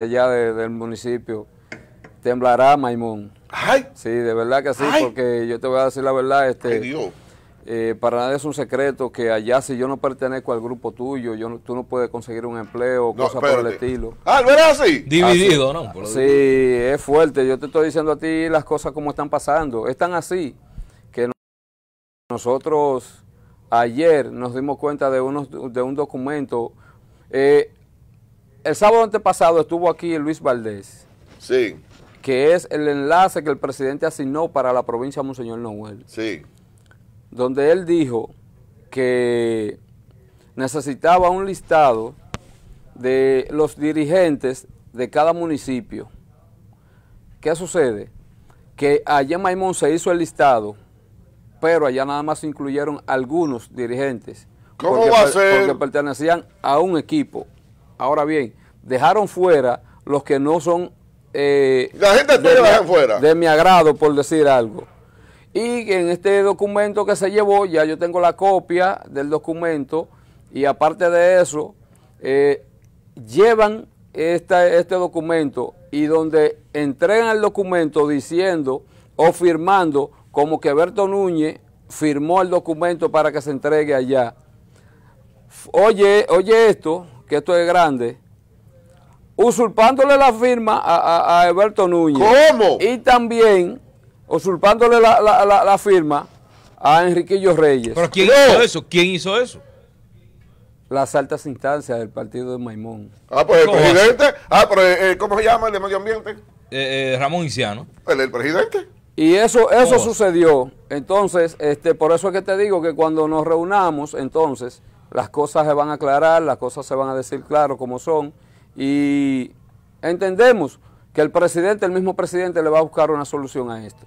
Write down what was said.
allá de- del municipio, temblará Maimón. Ay, Sí, de verdad que sí, Ay. porque yo te voy a decir la verdad, este, ay Dios. eh, para nadie es un secreto que allá si yo no pertenezco al grupo tuyo, yo no- tú no puedes conseguir un empleo o No, cosas por el estilo. Ah, ¿no era así? Dividido, ¿no? Por Sí, es fuerte. Yo te estoy diciendo a ti las cosas como están pasando. Es tan así que no- nosotros ayer nos dimos cuenta de, unos, de un documento. Eh, el sábado antepasado estuvo aquí Luis Valdés, Sí, que es el enlace que el presidente asignó para la provincia de Monseñor Noel, sí. donde él dijo que necesitaba un listado de los dirigentes de cada municipio. ¿Qué sucede? Que allá en Maimón se hizo el listado, pero allá nada más se incluyeron algunos dirigentes. ¿Cómo porque va a ser? Porque pertenecían a un equipo. Ahora bien, dejaron fuera los que no son... eh, La gente de mi- fuera. De mi agrado, por decir algo. Y en este documento que se llevó, ya yo tengo la copia del documento y aparte de eso, eh, llevan esta- este documento y donde entregan el documento diciendo o firmando como que Berto Núñez firmó el documento para que se entregue allá. Oye, oye esto, que esto es grande, usurpándole la firma a, a, a Alberto Núñez. ¿Cómo? Y también usurpándole la, la- la- la firma a Enriquillo Reyes. ¿Pero quién No. hizo eso? ¿Quién hizo eso? Las altas instancias del partido de Maimón. Ah, pues el ¿Cómo presidente. Ah, pero eh, ¿cómo se llama el de medio ambiente? Eh, eh, Ramón Inciano. El, el presidente. Y eso, eso ¿Cómo? sucedió. Entonces, este, por eso es que te digo que cuando nos reunamos, entonces, las cosas se van a aclarar, las cosas se van a decir claro como son. Y entendemos que el presidente, el mismo presidente, le va a buscar una solución a esto.